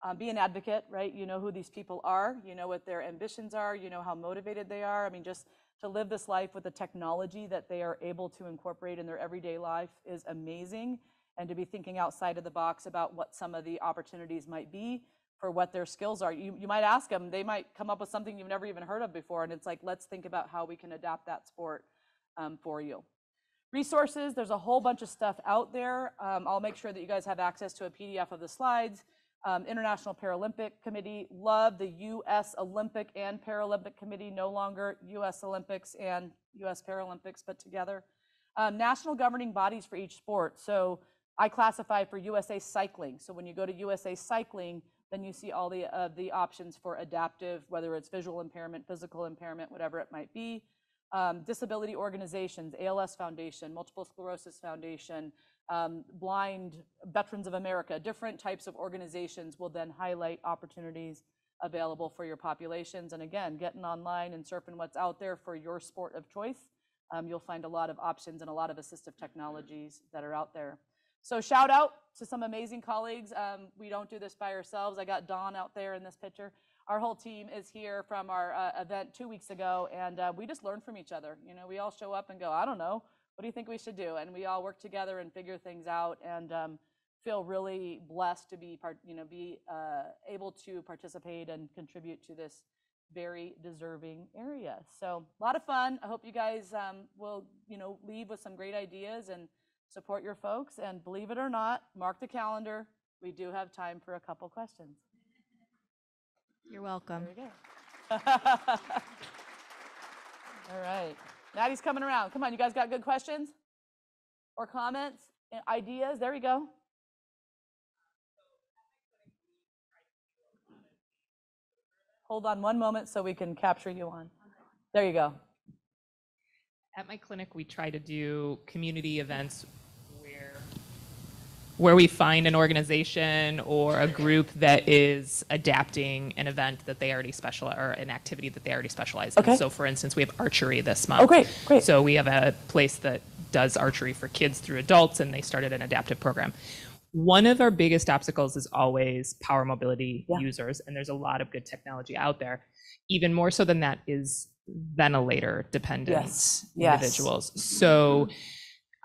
Um, be an advocate, right? You know who these people are, you know what their ambitions are, you know how motivated they are. I mean, just to live this life with the technology that they are able to incorporate in their everyday life is amazing. And to be thinking outside of the box about what some of the opportunities might be for what their skills are. You, you might ask them, they might come up with something you've never even heard of before. And it's like, let's think about how we can adapt that sport um, for you. Resources, there's a whole bunch of stuff out there. Um, I'll make sure that you guys have access to a PDF of the slides. Um, International Paralympic Committee, love the US Olympic and Paralympic Committee, no longer US Olympics and US Paralympics, but together. Um, national governing bodies for each sport. So I classify for USA Cycling. So when you go to USA Cycling, then you see all the, uh, the options for adaptive, whether it's visual impairment, physical impairment, whatever it might be. Um, disability organizations, ALS Foundation, Multiple Sclerosis Foundation, um, Blind Veterans of America, different types of organizations will then highlight opportunities available for your populations. And again, getting online and surfing what's out there for your sport of choice, um, you'll find a lot of options and a lot of assistive technologies that are out there. So shout out to some amazing colleagues. Um, we don't do this by ourselves. I got Dawn out there in this picture. Our whole team is here from our uh, event two weeks ago, and uh, we just learn from each other. You know, we all show up and go, I don't know, what do you think we should do? And we all work together and figure things out, and um, feel really blessed to be part, you know, be uh, able to participate and contribute to this very deserving area. So a lot of fun. I hope you guys um, will, you know, leave with some great ideas and support your folks. And believe it or not, mark the calendar. We do have time for a couple questions. You're welcome. There we go. All right. Maddie's coming around. Come on, you guys got good questions or comments, ideas? There we go. Hold on one moment so we can capture you on. There you go. At my clinic, we try to do community events where where we find an organization or a group that is adapting an event that they already special or an activity that they already specialize in. Okay. So, for instance, we have archery this month. Oh, great, great. So we have a place that does archery for kids through adults, and they started an adaptive program. One of our biggest obstacles is always power mobility Yeah. users, and there's a lot of good technology out there. Even more so than that is ventilator dependent Yes, yes. individuals. So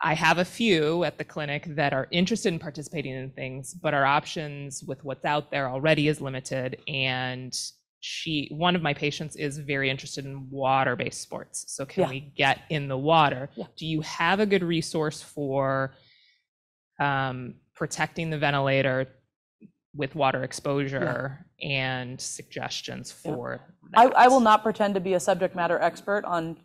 I have a few at the clinic that are interested in participating in things, but our options with what's out there already is limited. And she, one of my patients is very interested in water-based sports. So can Yeah. we get in the water? Yeah. Do you have a good resource for um, protecting the ventilator with water exposure and suggestions Yeah. for I. I will not pretend to be a subject matter expert on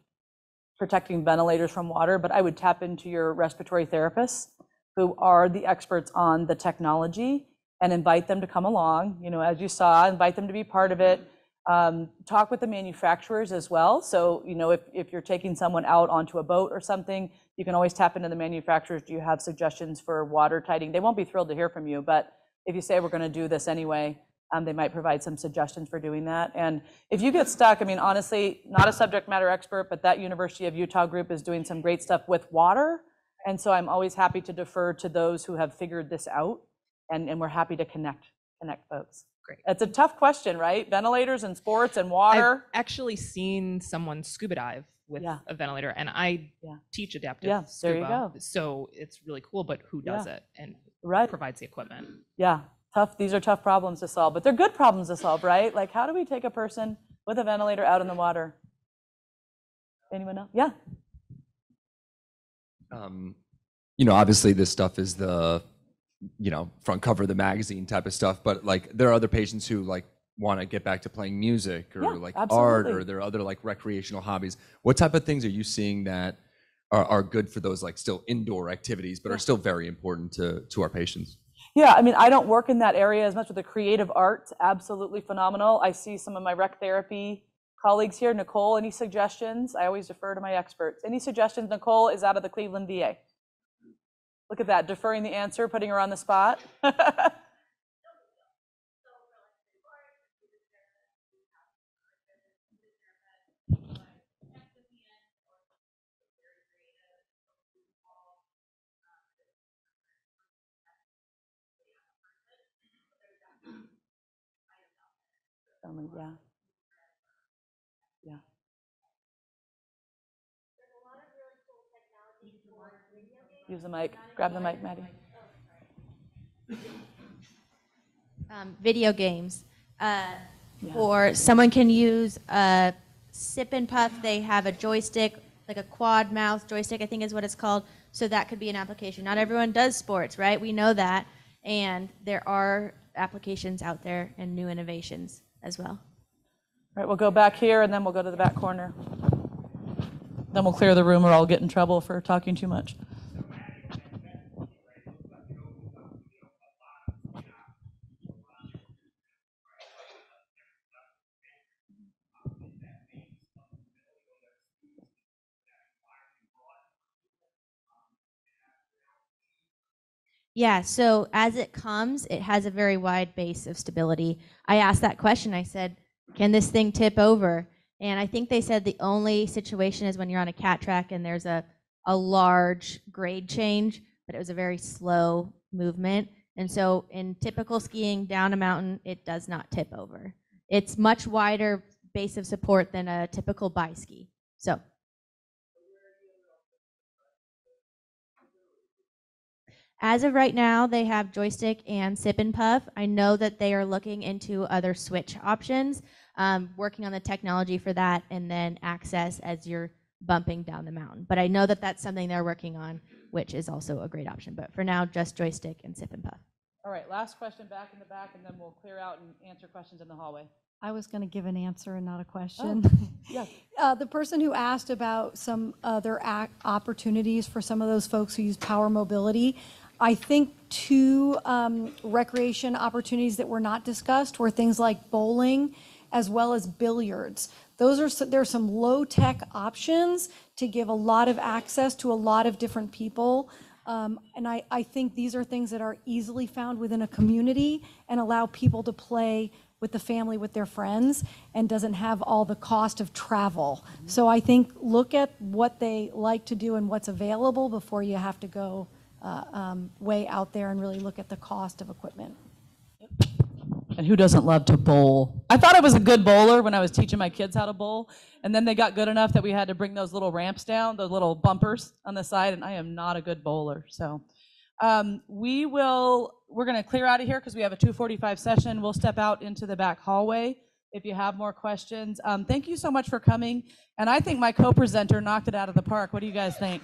protecting ventilators from water, but I would tap into your respiratory therapists who are the experts on the technology and invite them to come along. You know, as you saw, invite them to be part of it. Um, talk with the manufacturers as well. So, you know, if, if you're taking someone out onto a boat or something, you can always tap into the manufacturers. Do you have suggestions for water tighting? They won't be thrilled to hear from you, but if you say we're going to do this anyway, Um, they might provide some suggestions for doing that. And if you get stuck, I mean, honestly, not a subject matter expert, but that University of Utah group is doing some great stuff with water. And so I'm always happy to defer to those who have figured this out, and, and we're happy to connect, connect folks. Great. It's a tough question, right? Ventilators and sports and water. I've actually seen someone scuba dive with Yeah. a ventilator, and I Yeah. teach adaptive Yeah, there you scuba. go. So it's really cool, but who does Yeah. it and Right. provides the equipment? Yeah, tough. These are tough problems to solve, but they're good problems to solve, right? Like, how do we take a person with a ventilator out in the water? Anyone know? Yeah. um, you know, obviously this stuff is the, you know, front cover of the magazine type of stuff, but like there are other patients who like want to get back to playing music or Yeah, like art or there are other like recreational hobbies. What type of things are you seeing that are, are good for those like still indoor activities, but are still very important to, to our patients? Yeah, I mean, I don't work in that area as much with the creative arts. Absolutely phenomenal. I see some of my rec therapy colleagues here. Nicole, any suggestions? I always defer to my experts. Any suggestions? Nicole is out of the Cleveland VA. Look at that, deferring the answer, putting her on the spot. Yeah. Yeah. Use the mic. Grab the mic, Maddie. um, video games. Uh, Yeah. Or someone can use a sip and puff. They have a joystick, like a quad mouse joystick, I think is what it's called. So that could be an application. Not everyone does sports, right? We know that. And there are applications out there and new innovations as well. All right, we'll go back here and then we'll go to the back corner. Then we'll clear the room or I'll get in trouble for talking too much. Yeah, so as it comes, it has a very wide base of stability. I asked that question. I said, can this thing tip over? And I think they said the only situation is when you're on a cat track and there's a, a large grade change, but it was a very slow movement. And so in typical skiing down a mountain, it does not tip over. It's much wider base of support than a typical bi-ski. So As of right now, they have joystick and sip and puff. I know that they are looking into other switch options, um, working on the technology for that, and then access as you're bumping down the mountain. But I know that that's something they're working on, which is also a great option. But for now, just joystick and sip and puff. All right, last question back in the back and then we'll clear out and answer questions in the hallway. I was going to give an answer and not a question. Yeah. Uh, The person who asked about some other ac- opportunities for some of those folks who use power mobility, I think two um, recreation opportunities that were not discussed were things like bowling as well as billiards. Those are, there are some low-tech options to give a lot of access to a lot of different people. Um, And I, I think these are things that are easily found within a community and allow people to play with the family, with their friends, and doesn't have all the cost of travel. So I think look at what they like to do and what's available before you have to go uh, um, way out there and really look at the cost of equipment. And who doesn't love to bowl? I thought I was a good bowler when I was teaching my kids how to bowl. And then they got good enough that we had to bring those little ramps down, those little bumpers on the side. And I am not a good bowler. So um, we will, we're going to clear out of here because we have a 245 session. We'll step out into the back hallway if you have more questions. Um, thank you so much for coming. And I think my co-presenter knocked it out of the park. What do you guys think?